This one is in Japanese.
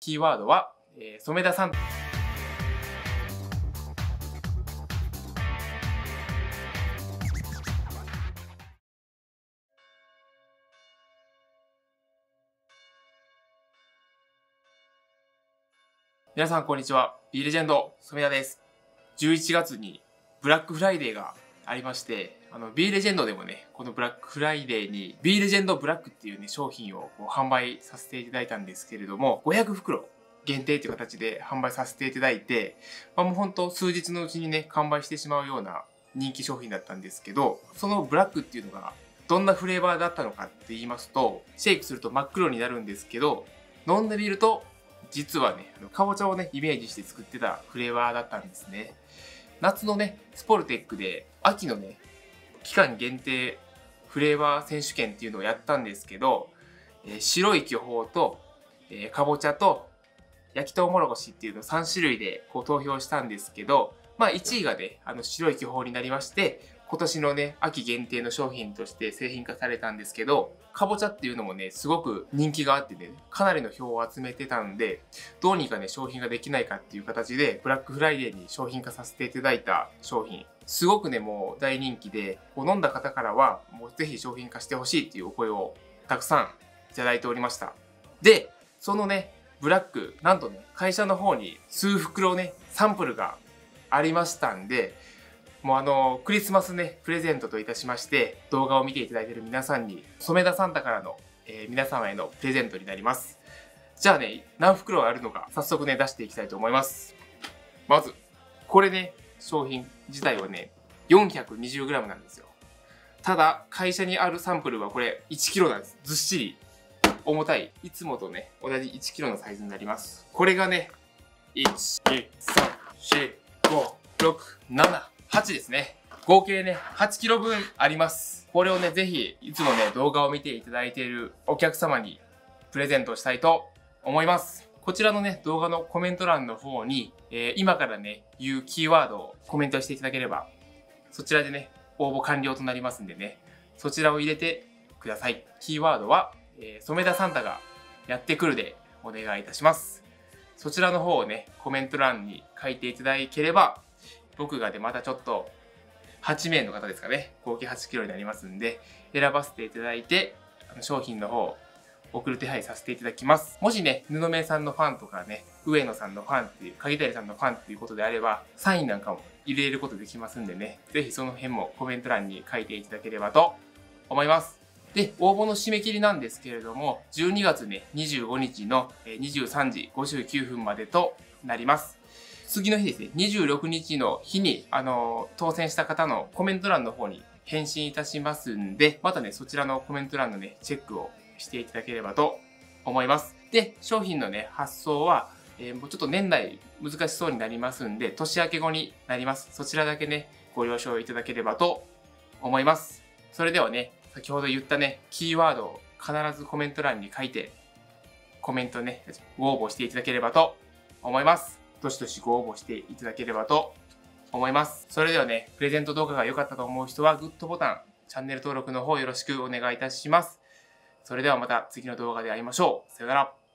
キーワードは、えー、染田さん。皆さんこんにちは。ビーレジェンド、染田です。11月にブラックフライデーがありまして、あの、ビーレジェンドでもね、このブラックフライデーに B レジェンドブラックっていうね、商品をこう販売させていただいたんですけれども、500袋限定という形で販売させていただいて、まあ、もう本当数日のうちにね、完売してしまうような人気商品だったんですけど、そのブラックっていうのがどんなフレーバーだったのかって言いますと、シェイクすると真っ黒になるんですけど、飲んでみると実はね、かぼちゃをね、イメージして作ってたフレーバーだったんですね。夏のね、スポルテックで、秋のね、期間限定フレーバー選手権っていうのをやったんですけど、えー、白い巨峰と、えー、かぼちゃと焼きとうもろこしっていうのを3種類でこう投票したんですけど、まあ1位がね、あの白い巨峰になりまして、今年のね、秋限定の商品として製品化されたんですけど、かぼちゃっていうのもね、すごく人気があってね、かなりの票を集めてたんで、どうにかね、商品ができないかっていう形で、ブラックフライデーに商品化させていただいた商品。すごくね、もう大人気で、飲んだ方からは、もうぜひ商品化してほしいっていうお声をたくさんいただいておりました。で、そのね、ブラック、なんとね、会社の方に数袋ね、サンプルがありましたんで、もうあの、クリスマスね、プレゼントといたしまして、動画を見ていただいている皆さんに、染田サンタからの、えー、皆様へのプレゼントになります。じゃあね、何袋あるのか、早速ね、出していきたいと思います。まず、これね、商品自体はね、420g なんですよ。ただ、会社にあるサンプルはこれ 1kg なんです。ずっしり重たい。いつもとね、同じ 1kg のサイズになります。これがね、1、2、3、4、5、6、7、8ですね。合計ね、8キロ分あります。これをね、ぜひ、いつもね、動画を見ていただいているお客様にプレゼントしたいと思います。こちらのね、動画のコメント欄の方に、えー、今からね、言うキーワードをコメントしていただければ、そちらでね、応募完了となりますんでね、そちらを入れてください。キーワードは、えー、染田サンタがやってくるでお願いいたします。そちらの方をね、コメント欄に書いていただければ、僕がでまたちょっと8名の方ですかね、合計8キロになりますんで、選ばせていただいて、商品の方を、送る手配させていただきます。もしね、布目さんのファンとかね、上野さんのファンっていう、鍵谷さんのファンっていうことであれば、サインなんかも入れることできますんでね、ぜひその辺もコメント欄に書いていただければと思います。で、応募の締め切りなんですけれども、12月ね、25日の23時59分までとなります。次の日ですね、26日の日に、あの、当選した方のコメント欄の方に返信いたしますんで、またね、そちらのコメント欄のね、チェックをしていただければと思います。で、商品のね、発送は、えー、もうちょっと年内難しそうになりますんで、年明け後になります。そちらだけね、ご了承いただければと思います。それではね、先ほど言ったね、キーワードを必ずコメント欄に書いて、コメントね、ご応募していただければと思います。どしどしご応募していただければと思います。それではね、プレゼント動画が良かったと思う人はグッドボタン、チャンネル登録の方よろしくお願いいたします。それではまた次の動画で会いましょう。さよなら。